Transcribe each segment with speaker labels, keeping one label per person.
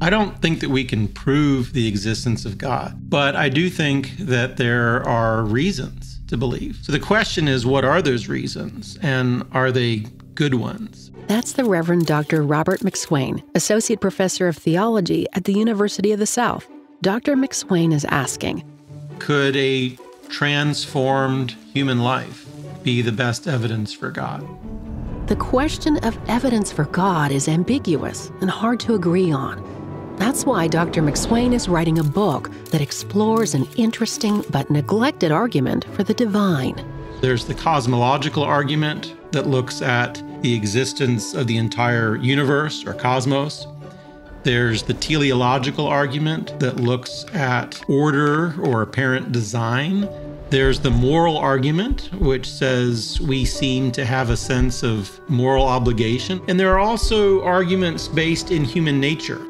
Speaker 1: I don't think that we can prove the existence of God, but I do think that there are reasons to believe. So the question is what are those reasons and are they good ones?
Speaker 2: That's the Reverend Dr. Robert MacSwain, Associate Professor of Theology at the University of the South. Dr. MacSwain is asking
Speaker 1: Could a transformed human life be the best evidence for God?
Speaker 2: The question of evidence for God is ambiguous and hard to agree on. That's why Dr. MacSwain is writing a book that explores an interesting but neglected argument for the divine.
Speaker 1: There's the cosmological argument that looks at the existence of the entire universe or cosmos. There's the teleological argument that looks at order or apparent design. There's the moral argument, which says we seem to have a sense of moral obligation. And there are also arguments based in human nature.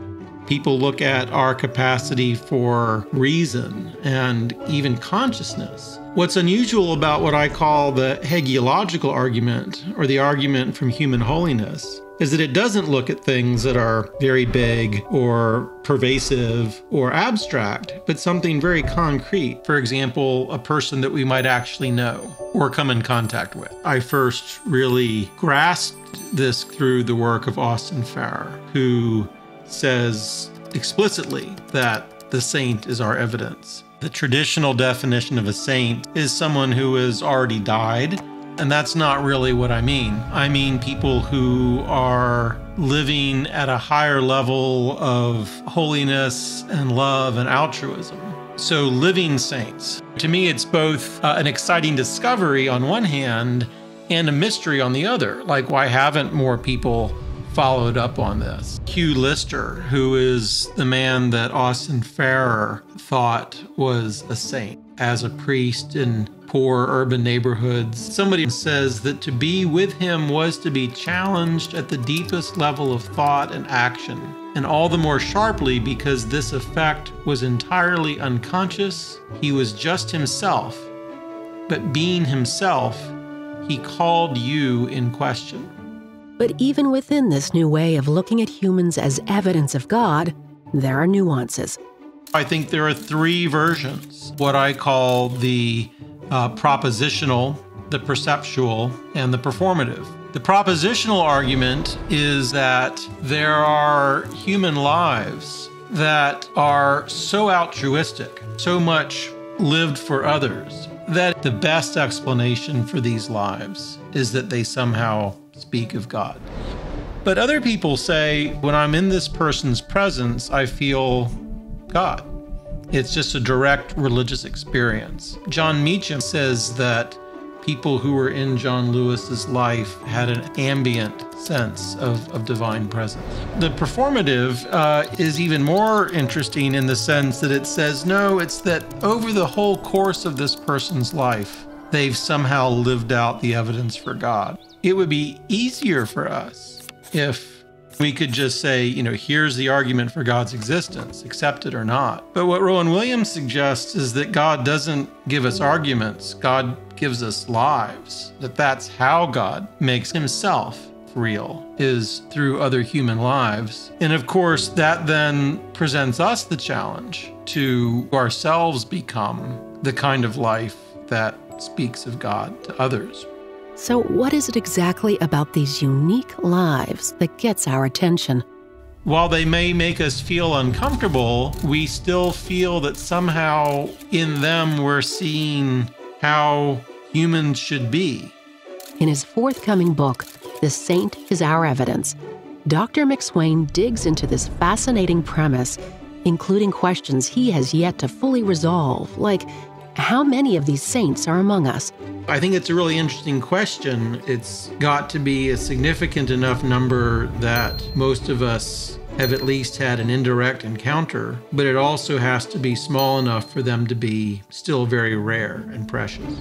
Speaker 1: People look at our capacity for reason and even consciousness. What's unusual about what I call the hagiological argument, or the argument from human holiness, is that it doesn't look at things that are very big or pervasive or abstract, but something very concrete. For example, a person that we might actually know or come in contact with. I first really grasped this through the work of Austin Farrer, who says explicitly that the saint is our evidence. The traditional definition of a saint is someone who has already died, and that's not really what I mean. I mean people who are living at a higher level of holiness and love and altruism. So, living saints. To me, it's both uh, an exciting discovery on one hand and a mystery on the other. Like, why haven't more people followed up on this. Hugh Lister, who is the man that Austin Farrer thought was a saint as a priest in poor urban neighborhoods. Somebody says that to be with him was to be challenged at the deepest level of thought and action, and all the more sharply because this effect was entirely unconscious. He was just himself, but being himself, he called you in question.
Speaker 2: But even within this new way of looking at humans as evidence of God, there are nuances.
Speaker 1: I think there are three versions what I call the uh, propositional, the perceptual, and the performative. The propositional argument is that there are human lives that are so altruistic, so much lived for others, that the best explanation for these lives is that they somehow speak of God. But other people say, when I'm in this person's presence, I feel God. It's just a direct religious experience. Jon Meacham says that people who were in John Lewis's life had an ambient sense of, of divine presence. The performative uh, is even more interesting in the sense that it says, no, it's that over the whole course of this person's life, they've somehow lived out the evidence for God it would be easier for us if we could just say, you know, here's the argument for God's existence, accept it or not. But what Rowan Williams suggests is that God doesn't give us arguments, God gives us lives. That that's how God makes himself real is through other human lives. And of course, that then presents us the challenge to ourselves become the kind of life that speaks of God to others.
Speaker 2: So, what is it exactly about these unique lives that gets our attention?
Speaker 1: While they may make us feel uncomfortable, we still feel that somehow in them we're seeing how humans should be.
Speaker 2: In his forthcoming book, The Saint is Our Evidence, Dr. MacSwain digs into this fascinating premise, including questions he has yet to fully resolve, like how many of these saints are among us?
Speaker 1: I think it's a really interesting question. It's got to be a significant enough number that most of us have at least had an indirect encounter, but it also has to be small enough for them to be still very rare and precious.